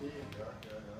Yeah, yeah, yeah.